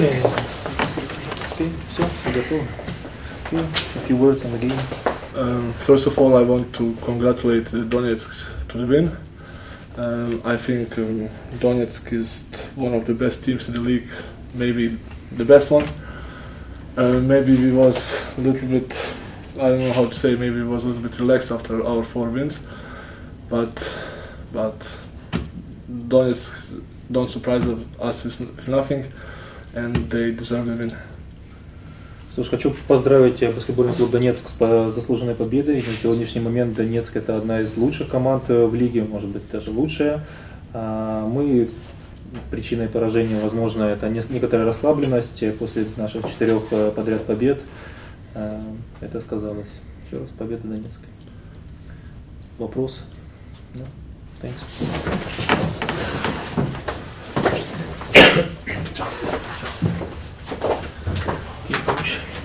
Okay, все, готово. Okay, a few words on the game. Um, first of all, I want to congratulate uh, Donetsk to the win. Um, I think um, Donetsk is one of the best teams in the league, maybe the best one. Uh, maybe we was a little bit, I don't know how to say, maybe we was a little bit relaxed after our four wins, but but Donetsk don't surprise us with, with nothing, And they deserve the win. Хочу поздравить баскетбольный клуб Донецк с заслуженной победой. На сегодняшний момент Донецк это одна из лучших команд э, в лиге, может быть даже лучшая. А, Мы причиной поражения, возможно, это не- некоторая расслабленность э, после наших четырех э, подряд побед. А, Это сказалось. Еще раз, победа Донецка. Вопрос? No? Thanks.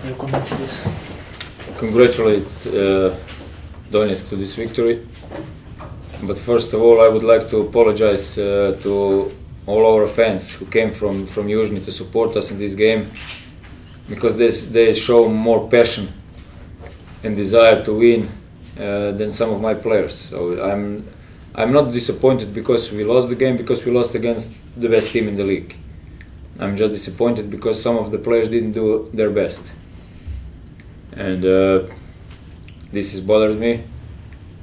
Your comments, please. congratulate uh, Donetsk to this victory. But first of all, I would like to apologize uh, to all our fans who came from from Yuzhny to support us in this game, because they they show more passion and desire to win uh, than some of my players. So I'm I'm not disappointed because we lost the game because we lost against the best team in the league. I'm just disappointed because some of the players didn't do their best and uh, this has bothered me.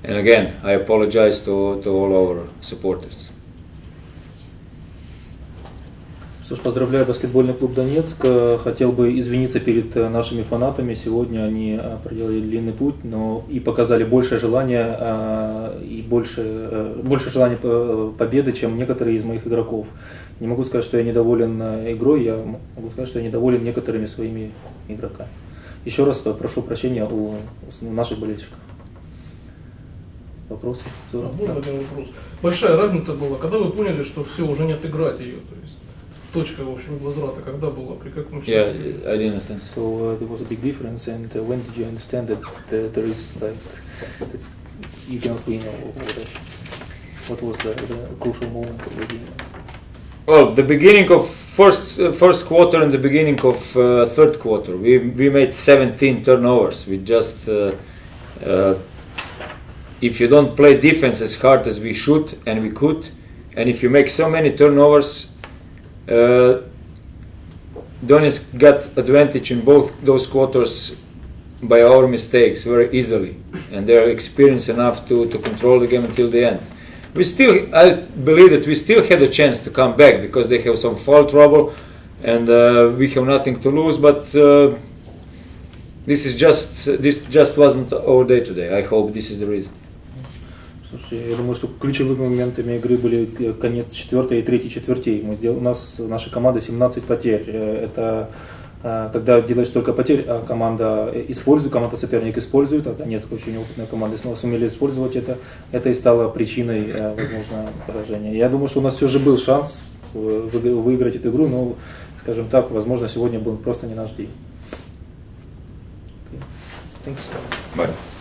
And again, I apologize to, to all our supporters. Что ж, поздравляю баскетбольный клуб Донецк. Э, Хотел бы извиниться перед э, нашими фанатами. Сегодня они э, проделали длинный путь, но и показали больше желания э, и больше, больше желания по- победы, чем некоторые из моих игроков. Не могу сказать, что я недоволен игрой, я могу сказать, что я недоволен некоторыми своими игроками. Еще раз э, прошу прощения у, у наших болельщиков. Вопросы? Зора? Можно один вопрос? Большая разница была, когда вы поняли, что все, уже не отыграть ее, то есть точка, в общем, возврата, когда была, при каком Yeah, счете? I didn't understand. So uh, there was a big difference, and uh, when did you understand that uh, there is like that you cannot win or whatever? What was the, the crucial moment of the game? Well, the beginning of first uh, first quarter and the beginning of uh, third quarter, we we made 17 turnovers. We just uh, uh, if you don't play defense as hard as we should and we could, and if you make so many turnovers, uh, Donetsk got advantage in both those quarters by our mistakes very easily, and they're experienced enough to, to control the game until the end. We still, I believe that we still had a chance to come back because they have some foul trouble, and uh, we have nothing to lose. But uh, this is just this just wasn't our day today. I hope this is the reason. Слушай, я думаю, что ключевыми моментами игры были конец четвертой и третьей четвертей. Мы сделали, у нас наша команда 17 потерь. Э, Это э, когда делаешь столько потерь, а команда использует, команда соперник использует, а Донецк очень опытная команда, снова сумели использовать это, это и стало причиной, э, возможно, поражения. Я думаю, что у нас все же был шанс э, вы- выиграть эту игру, но, скажем так, возможно, сегодня был просто не наш день. Okay. Thanks. Bye.